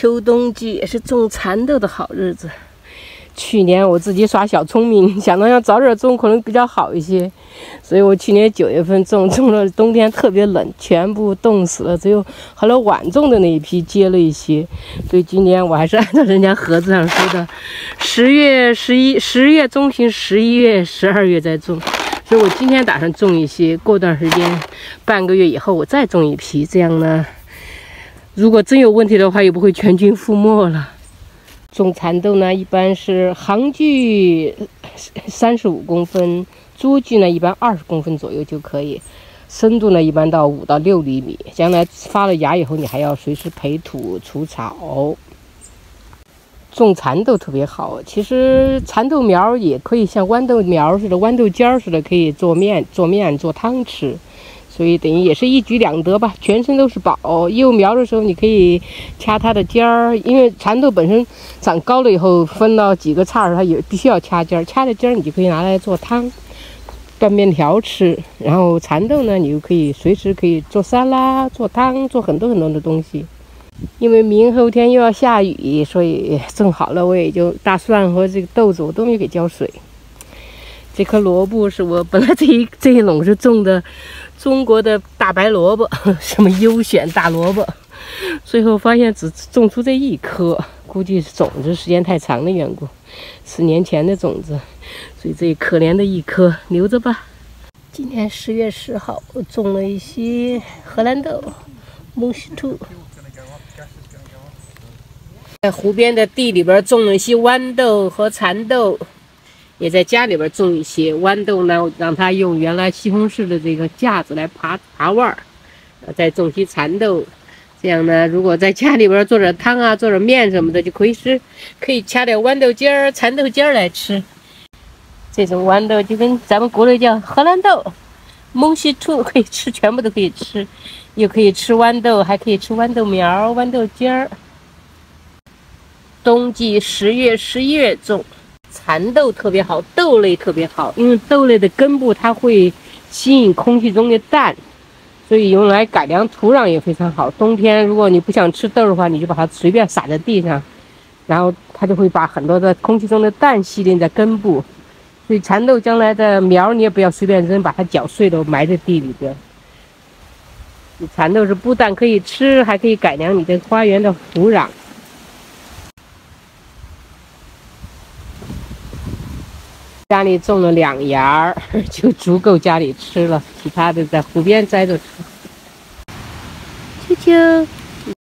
秋冬季也是种蚕豆的好日子。去年我自己耍小聪明，想到要早点种可能比较好一些，所以我去年九月份种，种了冬天特别冷，全部冻死了。只有后来晚种的那一批接了一些，所以今年我还是按照人家盒子上说的，十月、十一、十月中旬、十一月、十二月再种。所以我今天打算种一些，过段时间，半个月以后我再种一批，这样呢，如果真有问题的话，也不会全军覆没了。种蚕豆呢，一般是行距三十五公分，株距呢一般二十公分左右就可以，深度呢一般到五到六厘米。将来发了芽以后，你还要随时培土除草。种蚕豆特别好，其实蚕豆苗也可以像豌豆苗似的、豌豆尖似的，可以做面、做面、做汤吃，所以等于也是一举两得吧，全身都是宝。幼苗的时候你可以掐它的尖儿，因为蚕豆本身长高了以后分到几个叉儿，它也必须要掐尖儿，掐的尖儿你就可以拿来做汤、拌面条吃。然后蚕豆呢，你又可以随时可以做沙拉、做汤、做很多很多的东西。因为明后天又要下雨，所以种好了，我也就大蒜和这个豆子我都没给浇水。这颗萝卜是我本来这一这一垄是种的中国的大白萝卜，什么优选大萝卜，最后发现只种出这一颗，估计是种子时间太长的缘故，十年前的种子，所以这可怜的一颗留着吧。今天十月十号，我种了一些荷兰豆，蒙西兔。在湖边的地里边种了一些豌豆和蚕豆，也在家里边种一些豌豆呢，让它用原来西红柿的这个架子来爬爬腕儿，再种些蚕豆，这样呢，如果在家里边做点汤啊，做点面什么的，就可以吃，可以掐点豌豆尖儿、蚕豆尖儿来吃。这种豌豆就跟咱们国内叫荷兰豆、蒙西兔，可以吃，全部都可以吃，又可以吃豌豆，还可以吃豌豆苗、豌豆尖儿。冬季十月、十一月种蚕豆特别好，豆类特别好，因为豆类的根部它会吸引空气中的氮，所以用来改良土壤也非常好。冬天如果你不想吃豆的话，你就把它随便撒在地上，然后它就会把很多的空气中的氮吸进在根部。所以蚕豆将来的苗你也不要随便扔，把它搅碎了埋在地里边。蚕豆是不但可以吃，还可以改良你的花园的土壤。家里种了两芽儿，就足够家里吃了，其他的在湖边摘着吃。啾啾。